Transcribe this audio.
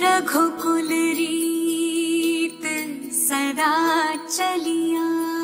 रघुकुल रीत सदा चलिया।